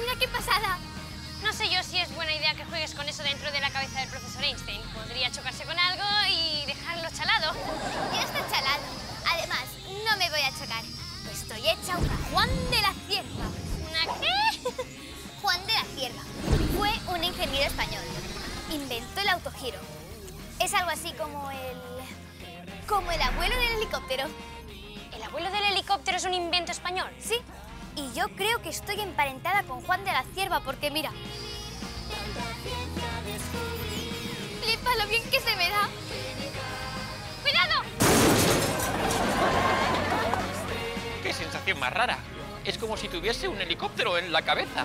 mira qué pasada. No sé yo si es buena idea que juegues con eso dentro de la cabeza del profesor Einstein. Podría chocarse con algo y dejarlo chalado. Ya está chalado. Además, no me voy a chocar. Estoy hecha una Juan de la Cierva. ¿Una qué? Juan de la Cierva fue un ingeniero español. Inventó el autogiro. Es algo así como el... como el abuelo del helicóptero. ¿El abuelo del helicóptero es un invento español? Sí, y yo creo que estoy emparentada con Juan de la Cierva porque mira... Flipa lo bien que se me da. ¡Cuidado! ¡Qué sensación más rara! Es como si tuviese un helicóptero en la cabeza.